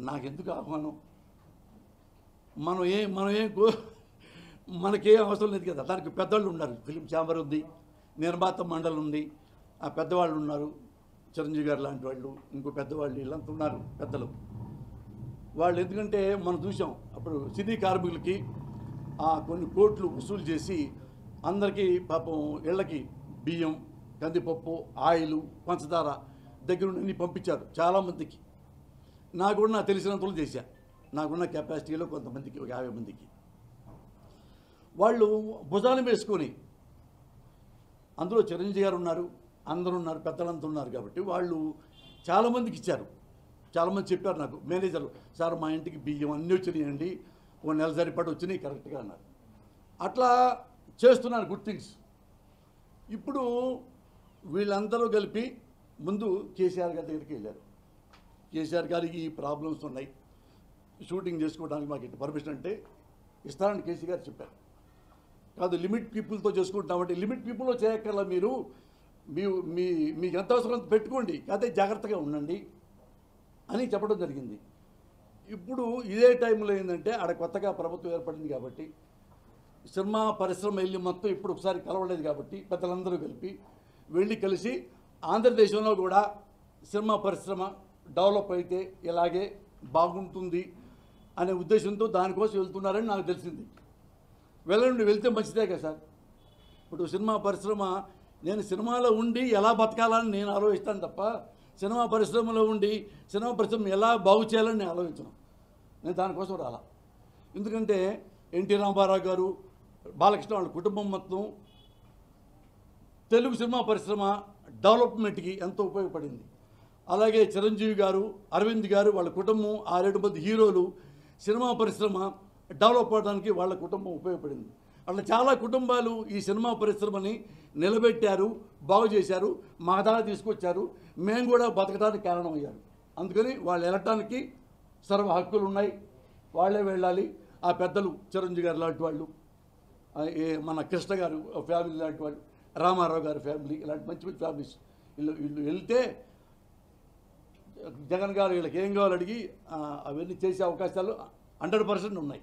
నాకెందుకు ఆహ్వానం? మనం ఏ మనం ఏం కో మనకేం అవసరం లేదు కదా. దానికి పెద్దవాళ్ళు ఉన్నారు. ఫిలిం ఛాంబర్ ఉంది నిర్మాత మండలి ఉంది. ఆ పెద్దవాళ్ళు ఉన్నారు. చిరంజీవి గారు లాంటి వాళ్ళు ఇంకో పెద్దవాళ్ళు వీళ్ళంతా ఉన్నారు పెద్దలు. వాళ్ళు ఎందుకంటే మనం చూసాం అప్పుడు సినీ కార్మికులకి ఆ కొన్ని కోట్లు వసూలు చేసి అందరికీ పాపం ఇళ్ళకి బియ్యం కందిపప్పు ఆయిల్ పంచదార దగ్గర నుండి పంపించారు చాలామందికి. నాకు కూడా నాకు తెలిసినంతలో చేశా. నాకున్న కెపాసిటీలో కొంతమందికి ఒక యాభై మందికి. వాళ్ళు భుజాలు వేసుకొని అందులో చిరంజీవి గారు ఉన్నారు అందరూ ఉన్నారు పెద్దలంతా ఉన్నారు కాబట్టి వాళ్ళు చాలామందికి ఇచ్చారు. చాలామంది చెప్పారు నాకు మేనేజర్ సార్ మా ఇంటికి బియ్యం అన్నీ వచ్చినాయండి ఓ నెల సరిపడి వచ్చినాయి కరెక్ట్గా అన్నారు. అట్లా చేస్తున్నారు గుడ్ థింగ్స్. ఇప్పుడు వీళ్ళందరూ కలిపి ముందు కేసీఆర్ గారి దగ్గరికి వెళ్ళారు. కేసీఆర్ గారికి ఈ ప్రాబ్లమ్స్ ఉన్నాయి. షూటింగ్ చేసుకోవడానికి మాకు ఇటు పర్మిషన్ అంటే ఇస్తారని కేసీ గారు చెప్పారు. కాదు లిమిట్ పీపుల్తో చేసుకుంటామంటే లిమిట్ పీపుల్లో చేయక్కర్లా మీరు? మీ మీ మీకు ఎంత అవసరం అంత పెట్టుకోండి. అదే జాగ్రత్తగా ఉండండి అని చెప్పడం జరిగింది. ఇప్పుడు ఇదే టైంలో ఏంటంటే ఆడ కొత్తగా ప్రభుత్వం ఏర్పడింది కాబట్టి సినిమా పరిశ్రమ వెళ్ళి మొత్తం ఇప్పుడు ఒకసారి కలవలేదు కాబట్టి పెద్దలందరూ కలిపి వెళ్ళి కలిసి ఆంధ్రదేశంలో కూడా సినిమా పరిశ్రమ డెవలప్ అయితే ఇలాగే బాగుంటుంది అనే ఉద్దేశంతో దానికోసం వెళ్తున్నారని నాకు తెలిసింది. వెళ్ళండి వెళ్తే మంచిదే కదా సార్. ఇప్పుడు సినిమా పరిశ్రమ నేను సినిమాలో ఉండి ఎలా బతకాలని నేను ఆలోచిస్తాను తప్ప సినిమా పరిశ్రమలో ఉండి సినిమా పరిశ్రమ ఎలా బాగు చేయాలని నేను ఆలోచించను. నేను దానికోసం రాలా. ఎందుకంటే ఎన్టీ రామారావు గారు బాలకృష్ణ వాళ్ళ కుటుంబం మొత్తం తెలుగు సినిమా పరిశ్రమ డెవలప్మెంట్కి ఎంతో ఉపయోగపడింది. అలాగే చిరంజీవి గారు అరవింద్ గారు వాళ్ళ కుటుంబం ఆరేడు మంది హీరోలు సినిమా పరిశ్రమ డెవలప్ అవడానికి వాళ్ళ కుటుంబం ఉపయోగపడింది. అట్లా చాలా కుటుంబాలు ఈ సినిమా పరిశ్రమని నిలబెట్టారు బాగు చేశారు మా దాకా తీసుకొచ్చారు. మేము కూడా బతకడానికి కారణమయ్యారు. అందుకని వాళ్ళు వెళ్ళటానికి సర్వ హక్కులు ఉన్నాయి. వాళ్ళే వెళ్ళాలి. ఆ పెద్దలు చిరంజీవి గారు లాంటి వాళ్ళు ఏ మన కృష్ణ గారు ఫ్యామిలీ లాంటి వాళ్ళు రామారావు గారి ఫ్యామిలీ ఇలాంటి మంచి మంచి ఫ్యామిలీస్. వీళ్ళు వీళ్ళు వెళ్తే జగన్ గారు వీళ్ళకి ఏం కావాలో అడిగి అవన్నీ చేసే అవకాశాలు హండ్రెడ్ పర్సెంట్ ఉన్నాయి.